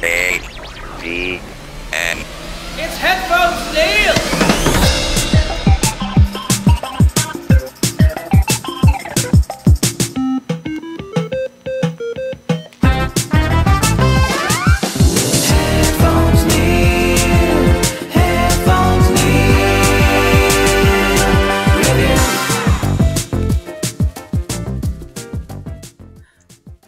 10, 20,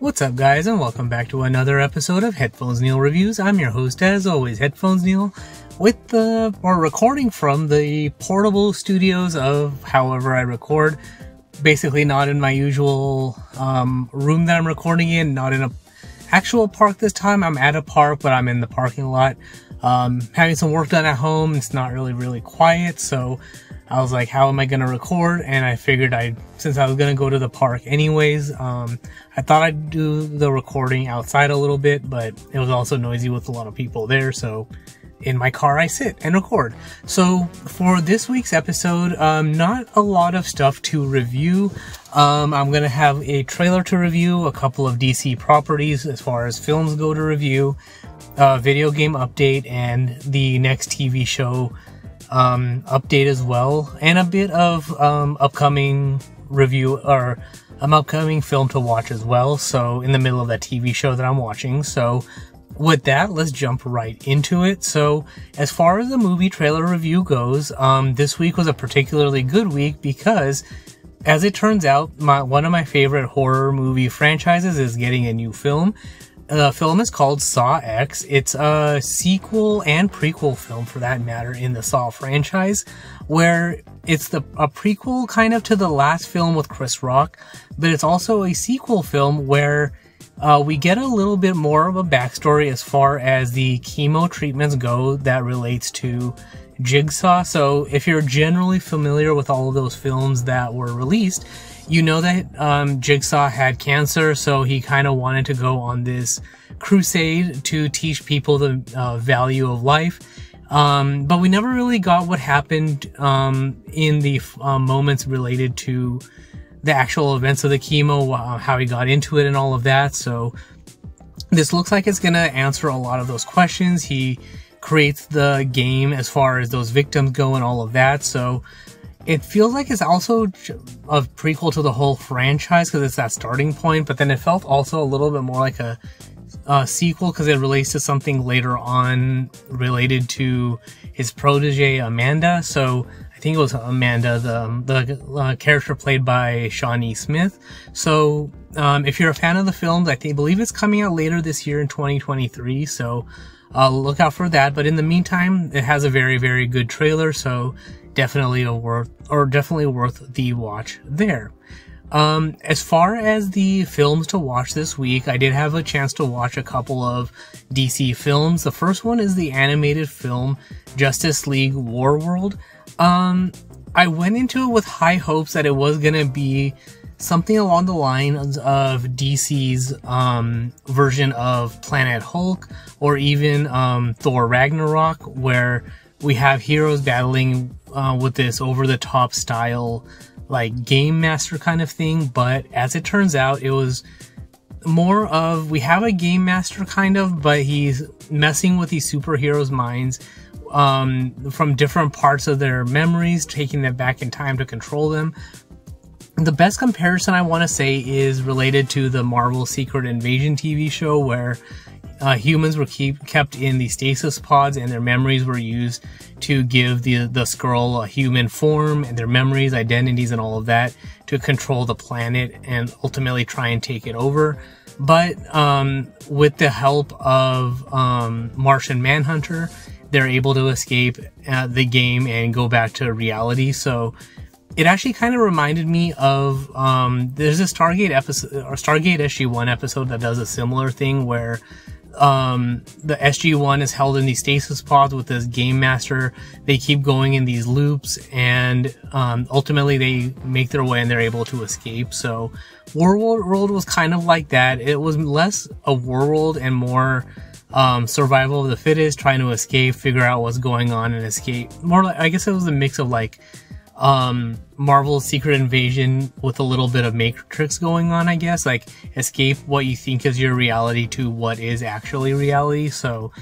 What's up, guys, and welcome back to another episode of Headphones Neil Reviews. I'm your host, as always, Headphones Neil, with the or recording from the portable studios of however I record. Basically, not in my usual um, room that I'm recording in, not in a actual park this time. I'm at a park, but I'm in the parking lot, um, having some work done at home. It's not really really quiet, so I was like, how am I gonna record? And I figured I, since I was gonna go to the park anyways, um, I thought I'd do the recording outside a little bit, but it was also noisy with a lot of people there, so in my car I sit and record. So for this week's episode, um, not a lot of stuff to review. Um, I'm gonna have a trailer to review, a couple of DC properties as far as films go to review, a video game update, and the next TV show um, update as well, and a bit of um, upcoming review or an upcoming film to watch as well. So, in the middle of that TV show that I'm watching. So, with that, let's jump right into it. So, as far as the movie trailer review goes, um, this week was a particularly good week because, as it turns out, my one of my favorite horror movie franchises is getting a new film. The film is called Saw X. It's a sequel and prequel film, for that matter, in the Saw franchise, where it's the a prequel kind of to the last film with Chris Rock, but it's also a sequel film where uh, we get a little bit more of a backstory as far as the chemo treatments go that relates to Jigsaw. So, if you're generally familiar with all of those films that were released, you know that um, Jigsaw had cancer, so he kind of wanted to go on this crusade to teach people the uh, value of life. Um, but we never really got what happened um, in the uh, moments related to the actual events of the chemo, uh, how he got into it, and all of that. So this looks like it's gonna answer a lot of those questions. He creates the game as far as those victims go and all of that. So it feels like it's also a prequel to the whole franchise because it's that starting point. But then it felt also a little bit more like a, a sequel because it relates to something later on related to his protege Amanda. So I think it was Amanda, the the uh, character played by Shawnee Smith. So um, if you're a fan of the films, I think believe it's coming out later this year in 2023. So uh, look out for that. But in the meantime, it has a very very good trailer. So definitely a worth or definitely worth the watch there. Um, as far as the films to watch this week, I did have a chance to watch a couple of DC films. The first one is the animated film Justice League Warworld. Um, I went into it with high hopes that it was gonna be something along the lines of DC's um, version of Planet Hulk or even um, Thor Ragnarok, where we have heroes battling uh, with this over the top style, like game master kind of thing. But as it turns out, it was more of we have a game master kind of, but he's messing with these superheroes' minds um, from different parts of their memories, taking them back in time to control them. The best comparison I want to say is related to the Marvel Secret Invasion TV show, where uh, humans were keep, kept in the stasis pods and their memories were used to give the the Skrull a human form and their memories, identities, and all of that to control the planet and ultimately try and take it over. But um, with the help of um, Martian Manhunter, they're able to escape uh, the game and go back to reality. So it actually kind of reminded me of um, there's a Stargate episode or Stargate SG One episode that does a similar thing where um, the SG One is held in these stasis pods with this game master. They keep going in these loops, and um, ultimately they make their way and they're able to escape. So Warworld was kind of like that. It was less a war world and more um, survival of the fittest, trying to escape, figure out what's going on, and escape. More like I guess it was a mix of like um, Marvel's Secret Invasion with a little bit of Matrix going on, I guess. Like, escape what you think is your reality to what is actually reality. So,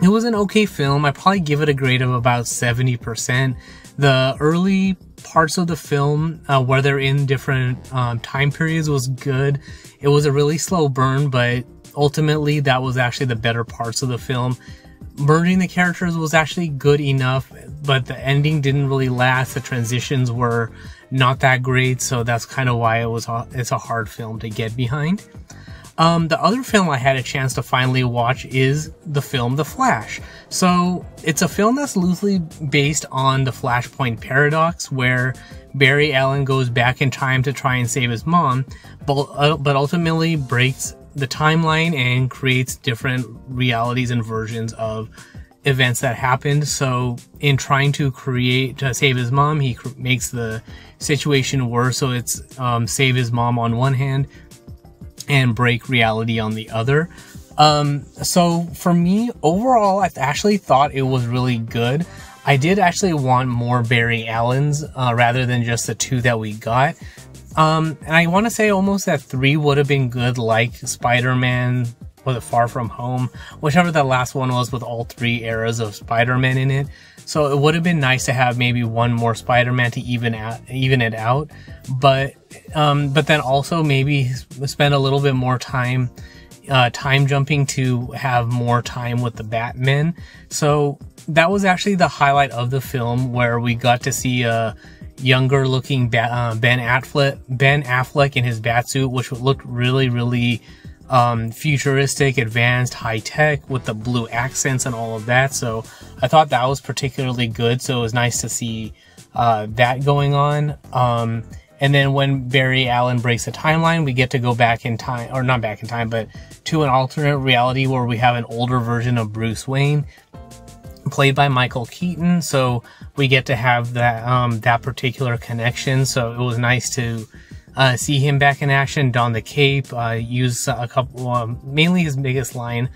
it was an okay film. I probably give it a grade of about 70%. The early parts of the film, uh, where they're in different um, time periods, was good. It was a really slow burn, but ultimately, that was actually the better parts of the film merging the characters was actually good enough, but the ending didn't really last. The transitions were not that great, so that's kind of why it was a, it's a hard film to get behind. Um, the other film I had a chance to finally watch is the film The Flash. So it's a film that's loosely based on the Flashpoint paradox, where Barry Allen goes back in time to try and save his mom, but uh, but ultimately breaks the timeline and creates different realities and versions of events that happened. So, in trying to create to save his mom, he cr- makes the situation worse. So it's um, save his mom on one hand and break reality on the other. Um, so for me, overall, I actually thought it was really good. I did actually want more Barry Allens uh, rather than just the two that we got. Um, and I want to say almost that three would have been good, like Spider Man, was it Far From Home, whichever the last one was with all three eras of Spider Man in it. So it would have been nice to have maybe one more Spider Man to even out, even it out, but um, but then also maybe spend a little bit more time. Uh, time jumping to have more time with the Batman. So that was actually the highlight of the film where we got to see a younger looking ba- uh, Ben Affleck, Ben Affleck in his bat suit, which looked really, really um, futuristic, advanced, high tech with the blue accents and all of that. So I thought that was particularly good. So it was nice to see uh, that going on. Um, and then when Barry Allen breaks the timeline, we get to go back in time, or not back in time, but to an alternate reality where we have an older version of Bruce Wayne played by Michael Keaton. So we get to have that um, that particular connection. So it was nice to uh, see him back in action, don the cape, uh, use a couple, um, mainly his biggest line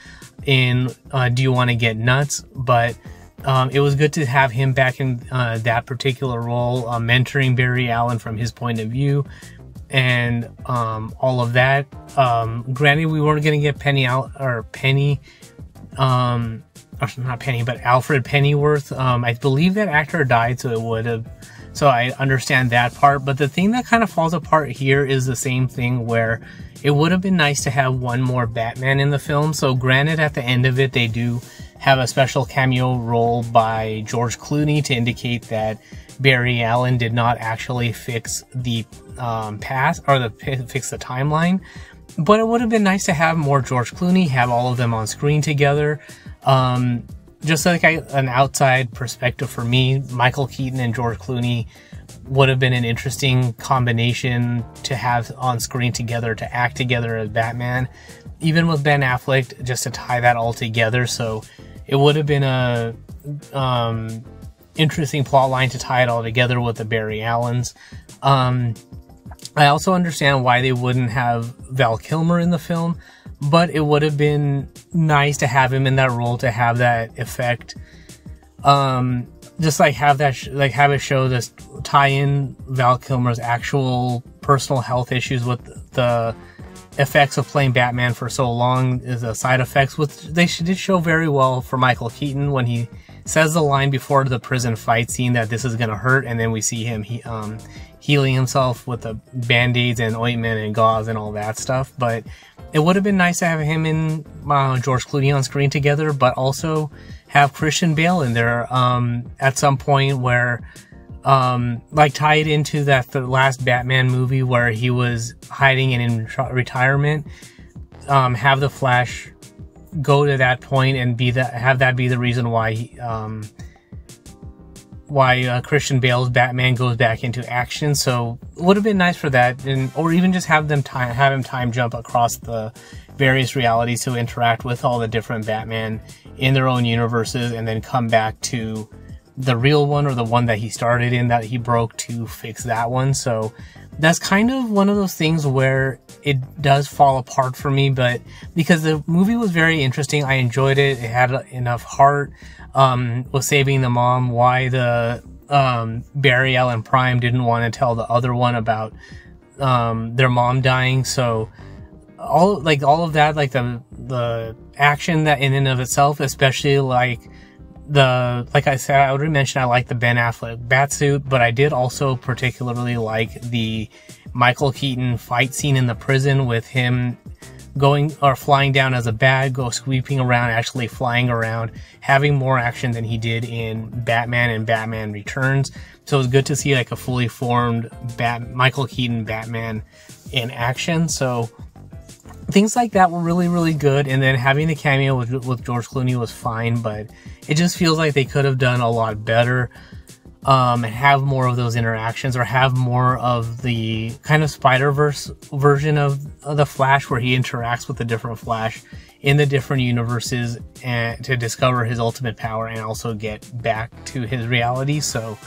in uh, "Do you want to get nuts?" But um, it was good to have him back in uh, that particular role, uh, mentoring Barry Allen from his point of view. And um, all of that. Um, granted, we weren't going to get Penny out or Penny um, not Penny, but Alfred Pennyworth. Um, I believe that actor died, so it would have. So I understand that part. But the thing that kind of falls apart here is the same thing where it would have been nice to have one more Batman in the film. So granted, at the end of it, they do have a special cameo role by George Clooney to indicate that Barry Allen did not actually fix the um, past or the fix the timeline. But it would have been nice to have more George Clooney, have all of them on screen together. Um, just like I, an outside perspective for me, Michael Keaton and George Clooney would have been an interesting combination to have on screen together to act together as Batman. Even with Ben Affleck, just to tie that all together. So it would have been a um, interesting plot line to tie it all together with the Barry Allens. Um, I also understand why they wouldn't have Val Kilmer in the film but it would have been nice to have him in that role to have that effect. Um, just like have that, sh- like have it show this tie in Val Kilmer's actual personal health issues with the effects of playing Batman for so long is the side effects, which they did show very well for Michael Keaton when he says the line before the prison fight scene that this is gonna hurt, and then we see him he, um, healing himself with the band aids and ointment and gauze and all that stuff. But it would have been nice to have him and uh, George Clooney on screen together, but also have Christian Bale in there um, at some point where, um, like, tie it into that the last Batman movie where he was hiding in retirement. Um, have the Flash go to that point and be that have that be the reason why um, why uh, Christian Bale's Batman goes back into action. So would have been nice for that, and or even just have them time have him time jump across the various realities to interact with all the different Batman in their own universes, and then come back to the real one or the one that he started in that he broke to fix that one. So that's kind of one of those things where it does fall apart for me, but because the movie was very interesting, I enjoyed it. It had enough heart um, was saving the mom, why the um, Barry Allen Prime didn't want to tell the other one about um, their mom dying, so all like all of that, like the the action that in and of itself, especially like the like I said, I already mentioned I like the Ben Affleck batsuit, but I did also particularly like the Michael Keaton fight scene in the prison with him going or flying down as a bad, go sweeping around, actually flying around, having more action than he did in Batman and Batman Returns. So it was good to see like a fully formed Bat Michael Keaton Batman in action. So things like that were really really good. And then having the cameo with, with george clooney was fine but it just feels like they could have done a lot better um, and have more of those interactions or have more of the kind of spider verse version of, of the flash where he interacts with the different flash in the different universes and to discover his ultimate power and also get back to his reality. So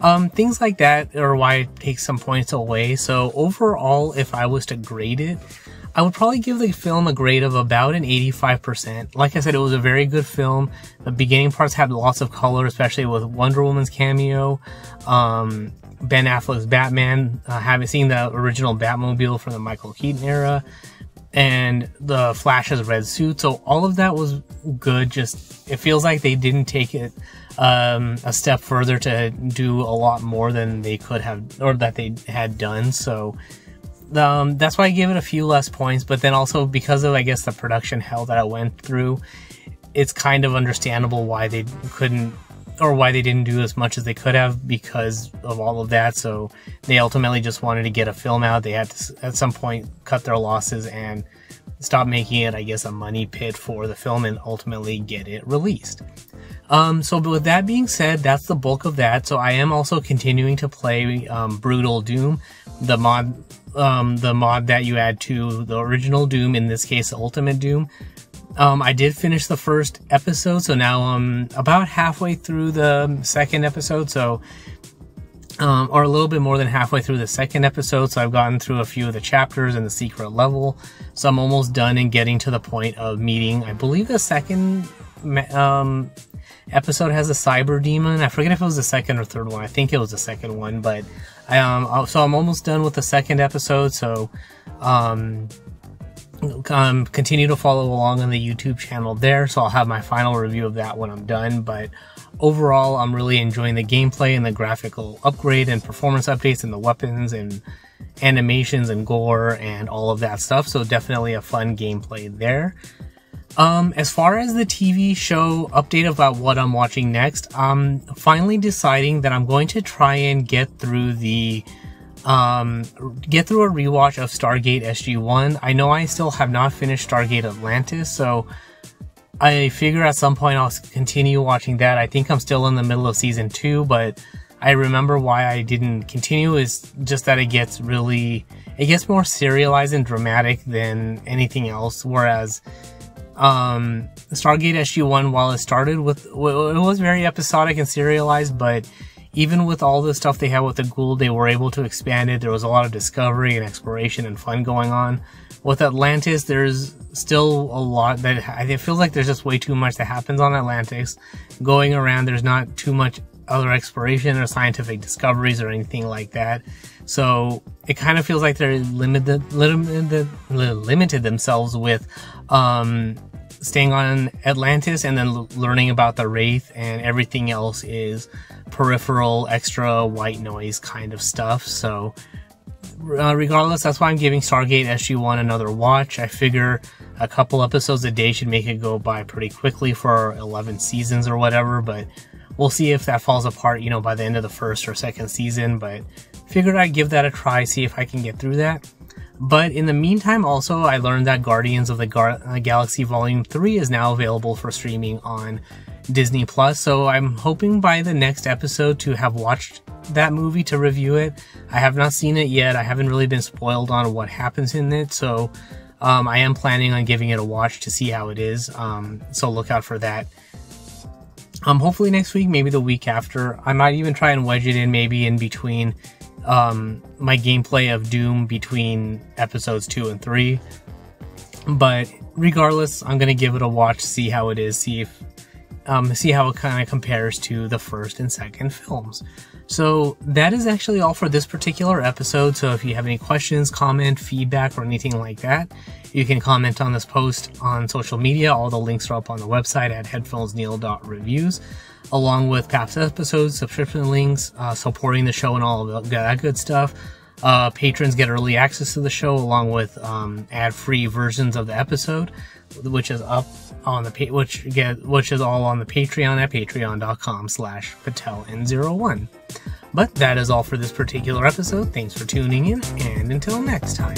um, things like that are why it takes some points away. So overall if i was to grade it I would probably give the film a grade of about an 85%. Like I said, it was a very good film. The beginning parts had lots of color, especially with Wonder Woman's cameo, um, Ben Affleck's Batman, uh, having seen the original Batmobile from the Michael Keaton era, and the Flash's red suit. So all of that was good. Just it feels like they didn't take it um, a step further to do a lot more than they could have or that they had done. So um, that's why I give it a few less points. But then also because of I guess the production hell that I went through, it's kind of understandable why they couldn't or why they didn't do as much as they could have because of all of that. So they ultimately just wanted to get a film out. They had to at some point cut their losses and stop making it, I guess, a money pit for the film and ultimately get it released. Um, so with that being said, that's the bulk of that. So I am also continuing to play um, Brutal Doom, the mod um, the mod that you add to the original Doom, in this case, Ultimate Doom. Um, I did finish the first episode, so now I'm about halfway through the second episode, so um, or a little bit more than halfway through the second episode. So I've gotten through a few of the chapters and the secret level. So I'm almost done and getting to the point of meeting. I believe the second um, episode has a cyber demon. I forget if it was the second or third one. I think it was the second one, but um, so I'm almost done with the second episode. So, um, um, continue to follow along on the YouTube channel there. So I'll have my final review of that when I'm done. But overall, I'm really enjoying the gameplay and the graphical upgrade and performance updates and the weapons and animations and gore and all of that stuff. So definitely a fun gameplay there. Um, as far as the TV show update about what I'm watching next, I'm finally deciding that I'm going to try and get through the um, get through a rewatch of Stargate SG1. I know I still have not finished Stargate Atlantis, so I figure at some point I'll continue watching that. I think I'm still in the middle of season two, but I remember why I didn't continue is just that it gets really, it gets more serialized and dramatic than anything else, whereas um, Stargate SG-1, while it started with, it was very episodic and serialized, but even with all the stuff they had with the Goa'uld, they were able to expand it. There was a lot of discovery and exploration and fun going on. With Atlantis, there's still a lot that it feels like there's just way too much that happens on Atlantis. Going around, there's not too much other exploration or scientific discoveries or anything like that. So it kind of feels like they're limited, limited, limited themselves with um, staying on Atlantis and then learning about the Wraith, and everything else is peripheral, extra white noise kind of stuff. So, uh, regardless, that's why I'm giving Stargate SG1 another watch. I figure a couple episodes a day should make it go by pretty quickly for 11 seasons or whatever, but we'll see if that falls apart, you know, by the end of the first or second season. But figured I'd give that a try, see if I can get through that. But in the meantime, also, I learned that Guardians of the Gar- uh, Galaxy Volume 3 is now available for streaming on Disney Plus. So I'm hoping by the next episode to have watched that movie to review it. I have not seen it yet. I haven't really been spoiled on what happens in it. So um, I am planning on giving it a watch to see how it is. Um, so look out for that. Um, hopefully next week, maybe the week after. I might even try and wedge it in maybe in between um, my gameplay of Doom between episodes two and three. But regardless, I'm gonna give it a watch, see how it is, see if um, see how it kind of compares to the first and second films. So that is actually all for this particular episode. So if you have any questions, comment, feedback, or anything like that, you can comment on this post on social media. All the links are up on the website at headphonesneil.reviews, along with past episodes, subscription links, uh, supporting the show, and all of that good stuff. Uh, patrons get early access to the show along with um, ad-free versions of the episode, which is up on the which get which is all on the Patreon at patreon.com slash pateln01. But that is all for this particular episode. Thanks for tuning in, and until next time.